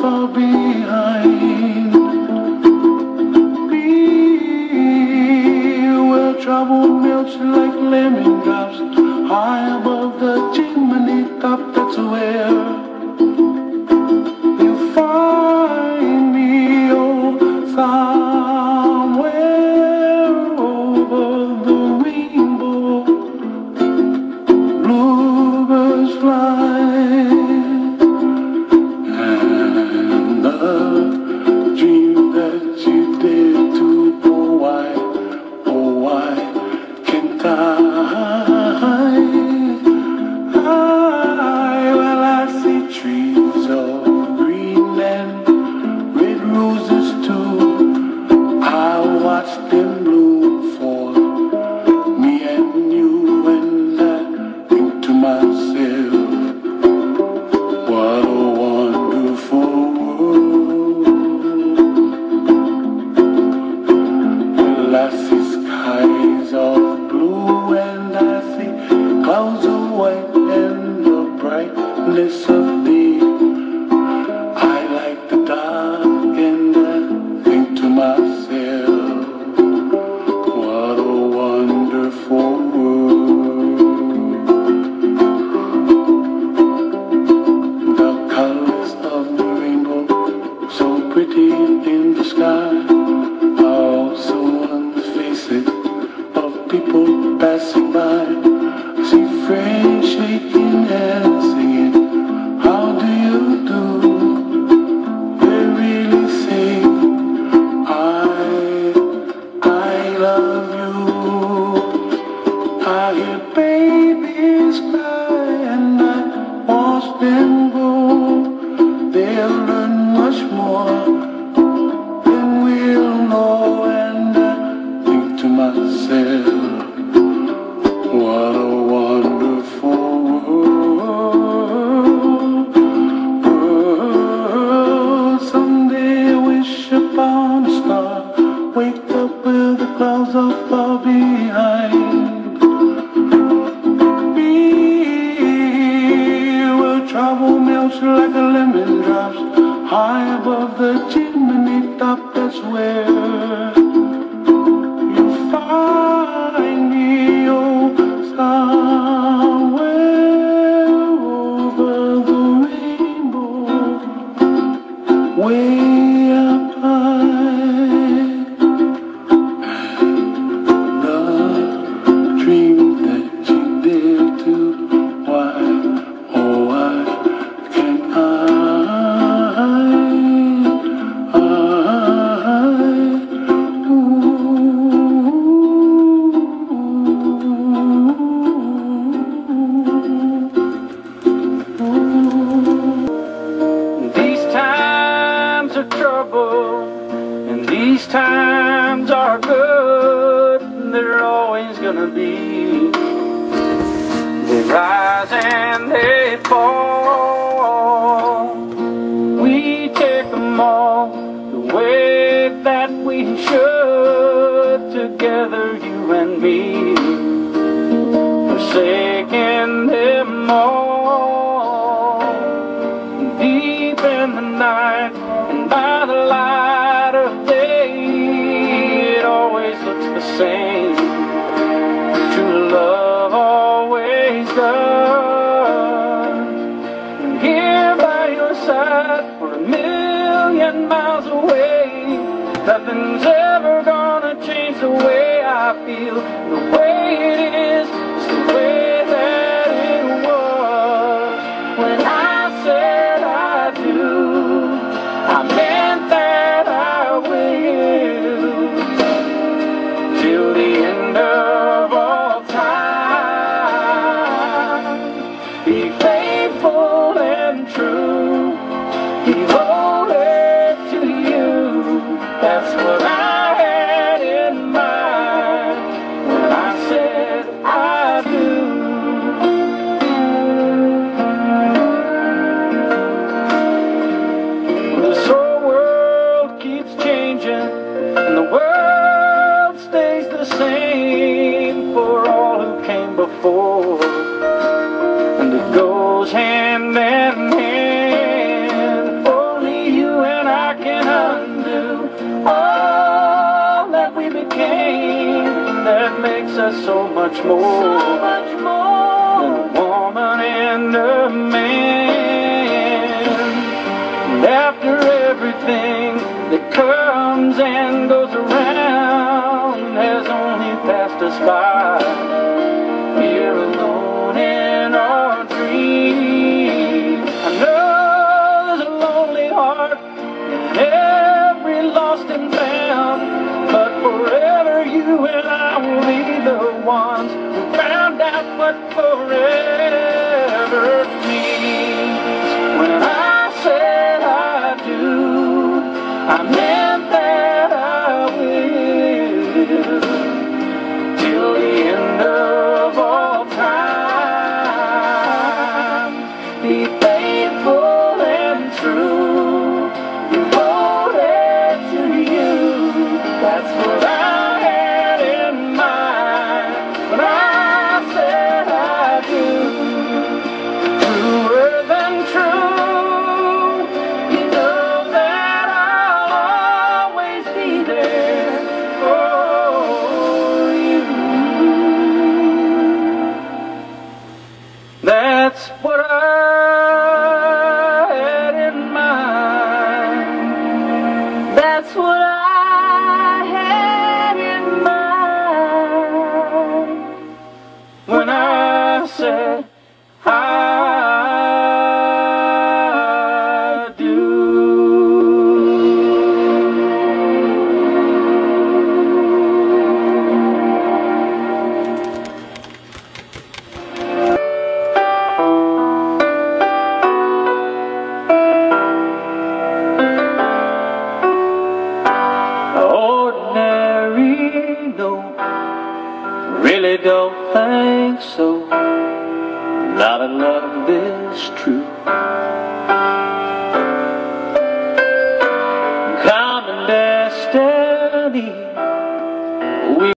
For being. las passing by. I see friends shaking and singing, How do you do? They really sing, I, I love you. I hear babies cry. drops like a lemon drops High above the chimney top, that's where You find me, oh, somewhere over the rainbow. Where trouble, and these times are good, and they're always gonna be. They rise and they fall. We take them all the way that we should, together, you and me. looks the same. True love always does. Here by your side, we're a million miles away. Nothing's ever gonna change the way I feel, the way it is. before. And it goes hand in hand. Only you and I can undo all that we became. That makes us so much more. So much more. forever means. When I said I do, I meant. That's what I have. go, thanks so